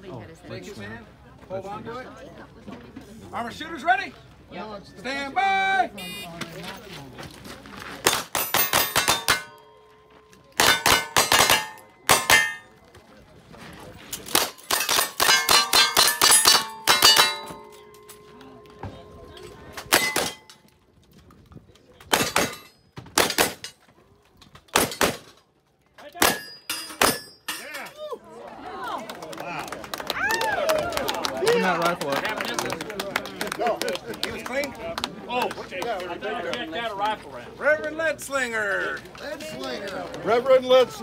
Somebody had his head. Take his hand. Hold on to it. Armor shooters ready? Stand by. Open that rifle up. He was clean. Check out a rifle round. Reverend Leadslinger. Reverend Let's